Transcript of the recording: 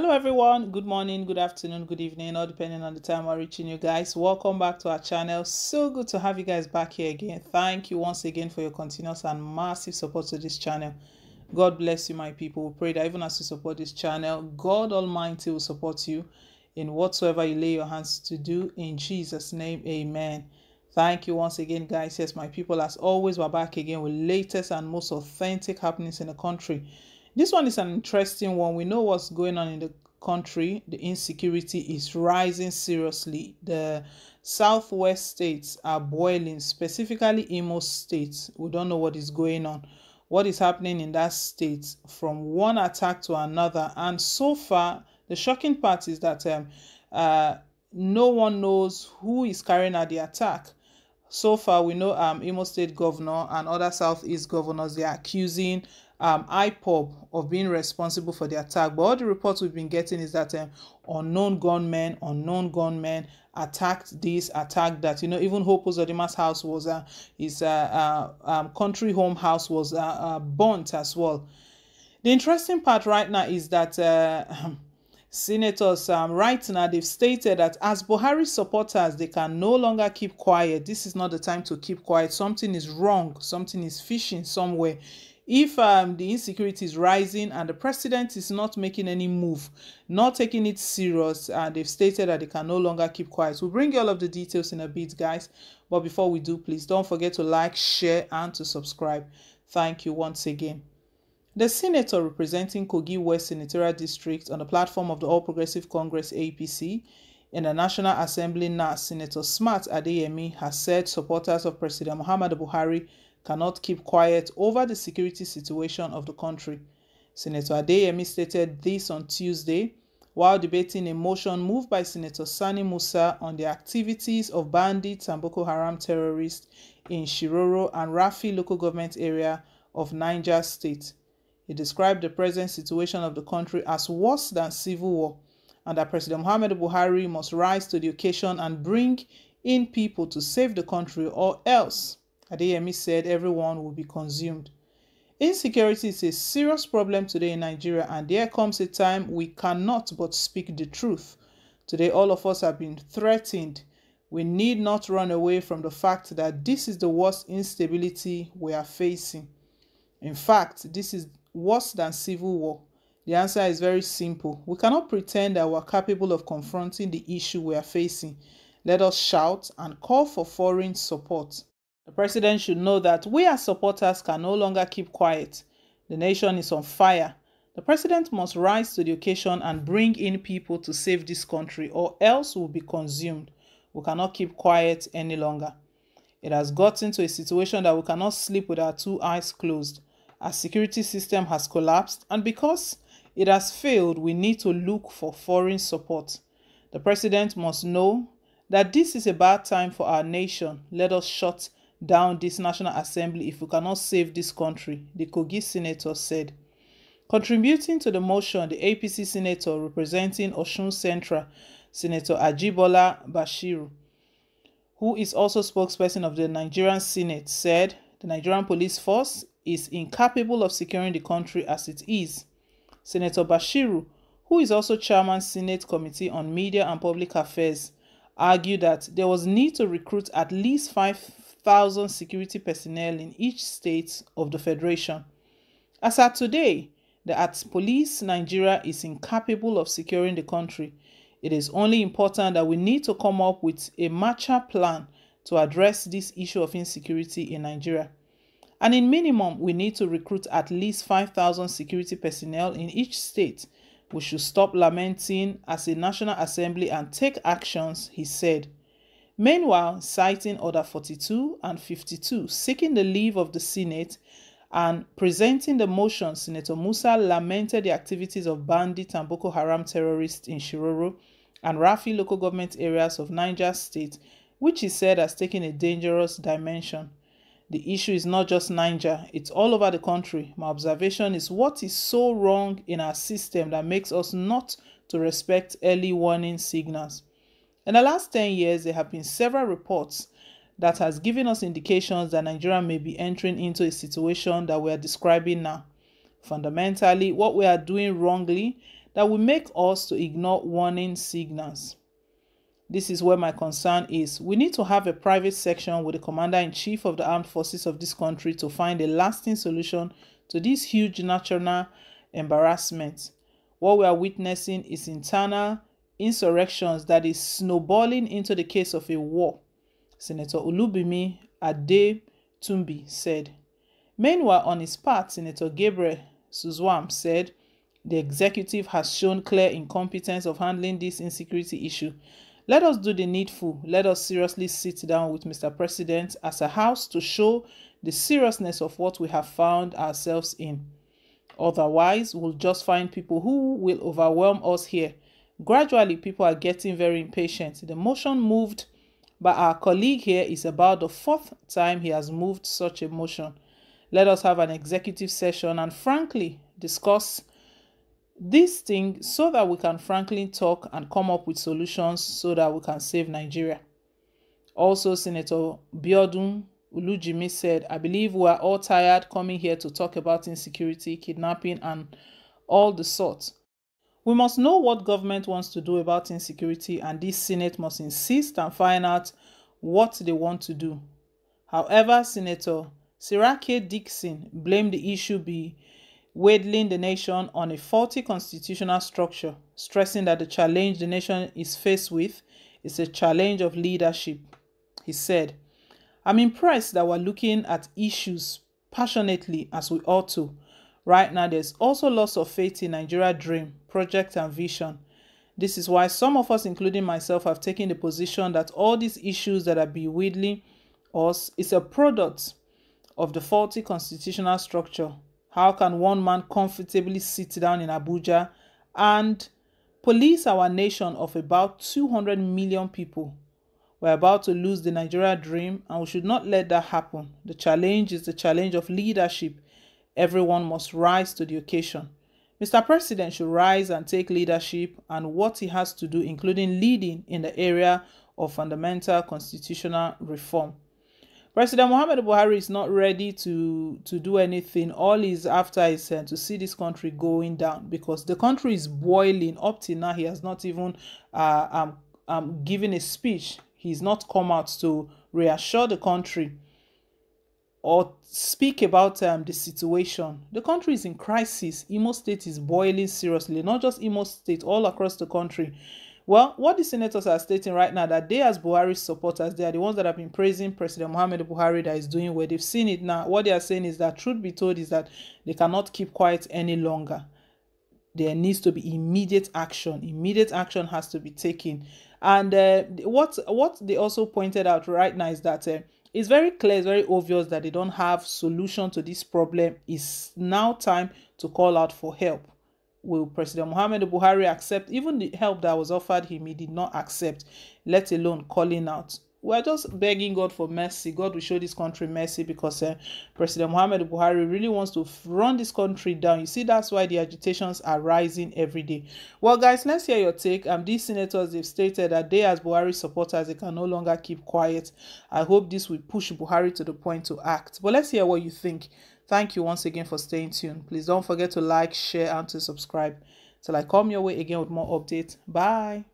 Hello, everyone. Good morning, good afternoon, good evening, all depending on the time we're reaching you guys. Welcome back to our channel. So good to have you guys back here again. Thank you once again for your continuous and massive support to this channel. God bless you, my people. We pray that even as you support this channel, God Almighty will support you in whatsoever you lay your hands to do. In Jesus' name, amen. Thank you once again, guys. Yes, my people, as always, we're back again with latest and most authentic happenings in the country. This one is an interesting one. We know what's going on in the country. The insecurity is rising seriously. The southwest states are boiling, specifically Imo State. We don't know what is going on, what is happening in that state from one attack to another. And so far, the shocking part is that um, uh, no one knows who is carrying out the attack. So far, we know um, Imo State governor and other southeast governors they are accusing um, IPOB of being responsible for the attack. But all the reports we've been getting is that um, unknown gunmen, unknown gunmen attacked this, attacked that. You know, even Hope Uzodimma's house was, uh, his uh, uh, um, country home house was uh, uh, burnt as well. The interesting part right now is that uh, senators um, right now they've stated that as Buhari supporters they can no longer keep quiet. This is not the time to keep quiet. Something is wrong. Something is fishing somewhere if um, the insecurity is rising and the president is not making any move, not taking it serious, and they've stated that they can no longer keep quiet. We'll bring you all of the details in a bit, guys. But before we do, please don't forget to like, share, and to subscribe. Thank you once again. The senator representing Kogi West Senatorial District on the platform of the All Progressive Congress APC in the National Assembly now, Senator Smart Adeyemi has said supporters of President Muhammadu Buhari cannot keep quiet over the security situation of the country. Senator Adeyemi stated this on Tuesday while debating a motion moved by Senator Sani Musa on the activities of bandits and Boko Haram terrorists in Shiroro and Rafi local government area of Niger State. He described the present situation of the country as worse than civil war and that President Muhammad Buhari must rise to the occasion and bring in people to save the country or else Adeyemi said everyone will be consumed. Insecurity is a serious problem today in Nigeria, and there comes a time we cannot but speak the truth. Today, all of us have been threatened. We need not run away from the fact that this is the worst instability we are facing. In fact, this is worse than civil war. The answer is very simple. We cannot pretend that we are capable of confronting the issue we are facing. Let us shout and call for foreign support. The president should know that we as supporters can no longer keep quiet. The nation is on fire. The president must rise to the occasion and bring in people to save this country or else we'll be consumed. We cannot keep quiet any longer. It has gotten to a situation that we cannot sleep with our two eyes closed. Our security system has collapsed and because it has failed, we need to look for foreign support. The president must know that this is a bad time for our nation. Let us shut down this National Assembly if we cannot save this country, the Kogi senator said. Contributing to the motion, the APC senator representing Osun Central, Senator Ajibola Bashiru, who is also spokesperson of the Nigerian Senate, said the Nigerian police force is incapable of securing the country as it is. Senator Bashiru, who is also chairman Senate Committee on Media and Public Affairs, argued that there was need to recruit at least 5,000 security personnel in each state of the Federation. As at today, the Arts Police Nigeria is incapable of securing the country. It is only important that we need to come up with a mature plan to address this issue of insecurity in Nigeria. And in minimum, we need to recruit at least 5,000 security personnel in each state we should stop lamenting as a National Assembly and take actions, he said. Meanwhile, citing Order 42 and 52, seeking the leave of the Senate and presenting the motion, Senator Musa lamented the activities of bandit and Boko Haram terrorists in Shiroro and Rafi local government areas of Niger State, which he said has taken a dangerous dimension. The issue is not just Niger, it's all over the country. My observation is what is so wrong in our system that makes us not to respect early warning signals. In the last 10 years, there have been several reports that has given us indications that Nigeria may be entering into a situation that we are describing now. Fundamentally, what we are doing wrongly that will make us to ignore warning signals. This is where my concern is. We need to have a private section with the commander in chief of the armed forces of this country to find a lasting solution to this huge national embarrassment. What we are witnessing is internal insurrections that is snowballing into the case of a war, Senator Olubimi Ade Tumbi said. Meanwhile, on his part, Senator Gabriel Suswam said the executive has shown clear incompetence of handling this insecurity issue. Let us do the needful. Let us seriously sit down with Mr. President as a house to show the seriousness of what we have found ourselves in. Otherwise, we'll just find people who will overwhelm us here. Gradually, people are getting very impatient. The motion moved by our colleague here is about the fourth time he has moved such a motion. Let us have an executive session and frankly discuss this thing so that we can frankly talk and come up with solutions so that we can save Nigeria. Also, Senator Biodun Olujimi said, I believe we are all tired coming here to talk about insecurity, kidnapping, and all the sorts. We must know what government wants to do about insecurity, and this Senate must insist and find out what they want to do. However, Senator Seriake Dickson blamed the issue be wheedling the nation on a faulty constitutional structure, stressing that the challenge the nation is faced with is a challenge of leadership. He said, I'm impressed that we're looking at issues passionately as we ought to. Right now, there's also loss of faith in Nigeria dream, project, and vision. This is why some of us, including myself, have taken the position that all these issues that are bewildering us is a product of the faulty constitutional structure. How can one man comfortably sit down in Abuja and police our nation of about 200 million people we're about to lose the Nigeria dream, and we should not let that happen. The challenge is the challenge of leadership. Everyone must rise to the occasion. Mr. President should rise and take leadership and what he has to do, including leading in the area of fundamental constitutional reform. President Muhammad Buhari is not ready to, to do anything. All he's after is uh, to see this country going down because the country is boiling. Up till now, he has not even uh, um, um, given a speech he's not come out to reassure the country or speak about um, the situation. The country is in crisis. Imo State is boiling seriously, not just Imo State, all across the country. Well, what the senators are stating right now that they, as Buhari supporters, they are the ones that have been praising President Muhammad Buhari that is doing well. They've seen it now. What they are saying is that, truth be told, is that they cannot keep quiet any longer. There needs to be immediate action. Immediate action has to be taken. And uh, what what they also pointed out right now is that uh, it's very clear, it's very obvious that they don't have solution to this problem. It's now time to call out for help. Will President Muhammad Buhari accept even the help that was offered him? He did not accept, let alone calling out we're just begging God for mercy. God will show this country mercy because uh, President Muhammad Buhari really wants to run this country down. You see, that's why the agitations are rising every day. Well, guys, let's hear your take. Um, these senators they've stated that they, as Buhari supporters, they can no longer keep quiet. I hope this will push Buhari to the point to act. But let's hear what you think. Thank you once again for staying tuned. Please don't forget to like, share, and to subscribe. Till I come your way again with more updates. Bye.